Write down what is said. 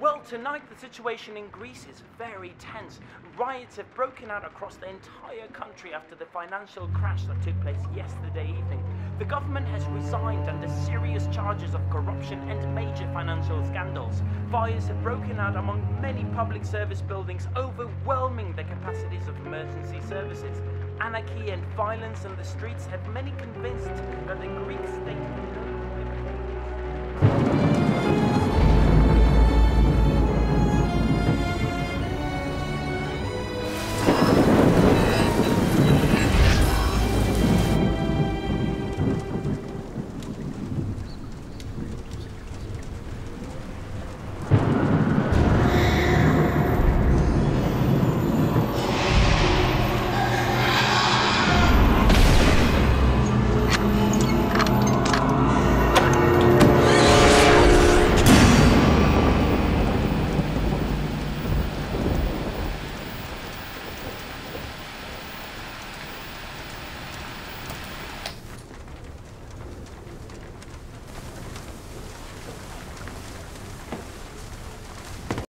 Well, tonight the situation in Greece is very tense. Riots have broken out across the entire country after the financial crash that took place yesterday evening. The government has resigned under serious charges of corruption and major financial scandals. Fires have broken out among many public service buildings, overwhelming the capacities of emergency services. Anarchy and violence in the streets have many convinced that the Greeks.